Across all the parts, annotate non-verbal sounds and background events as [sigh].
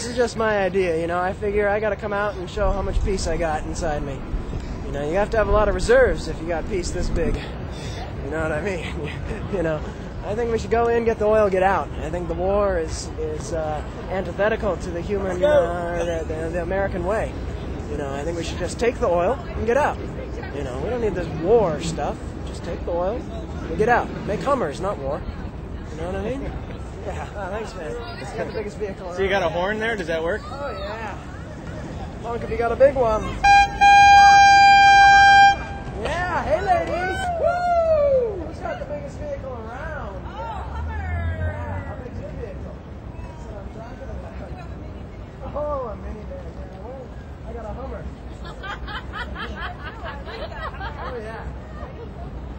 this is just my idea. You know, I figure I got to come out and show how much peace I got inside me. You know, you have to have a lot of reserves if you got peace this big. You know what I mean? [laughs] you know, I think we should go in, get the oil, get out. I think the war is is uh, antithetical to the human, uh, the, the, the American way. You know, I think we should just take the oil and get out. You know, we don't need this war stuff. Just take the oil and get out. Make Hummers, not war. You know what I mean? Yeah. Oh, [laughs] thanks, man. You got the biggest vehicle. So you got a horn there? Does that work? Oh yeah. Honk if you got a big one. Yeah. Hey, ladies. Woo! Who's got the biggest vehicle around? Oh, Hummer! Yeah. How big's your vehicle? That's what I'm talking about. Oh, a minivan. Yeah. Well, I got a Hummer. [laughs] Oh yeah.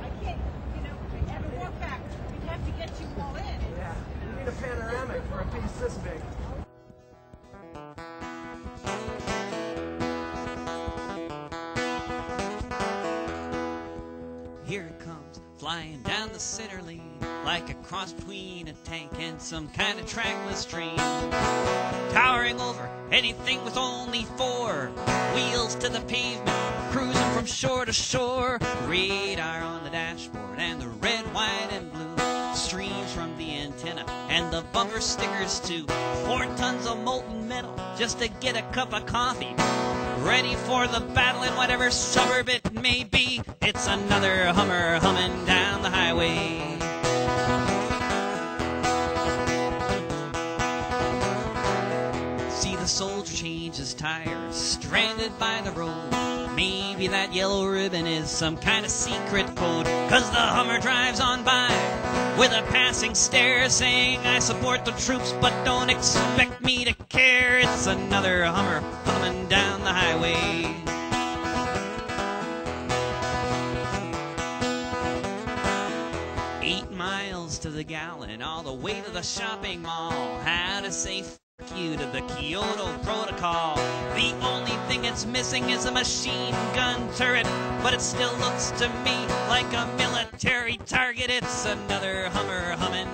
I can't, you know, I have to walk back. We have to get you all in. Yeah. You need a for this big. Here it comes, flying down the center lane, like a cross between a tank and some kind of trackless train. Towering over anything with only four wheels to the pavement, cruising from shore to shore. Radar on the dashboard and the red, white, and blue streams from the antenna and the bumper stickers too. Four tons of molten metal just to get a cup of coffee. Ready for the battle in whatever suburb it may be. It's another Hummer humming down the highway. See the soldier change his tires, stranded by the road. Maybe that yellow ribbon is some kind of secret code. Cause the Hummer drives on by with a passing stare saying, I support the troops, but don't expect me to care. It's another Hummer humming down the highway. Eight miles to the gallon, all the way to the shopping mall. How to say f you to the Kyoto Protocol. The only thing it's missing is a machine gun turret, but it still looks to me like a military target. It's another Hummer humming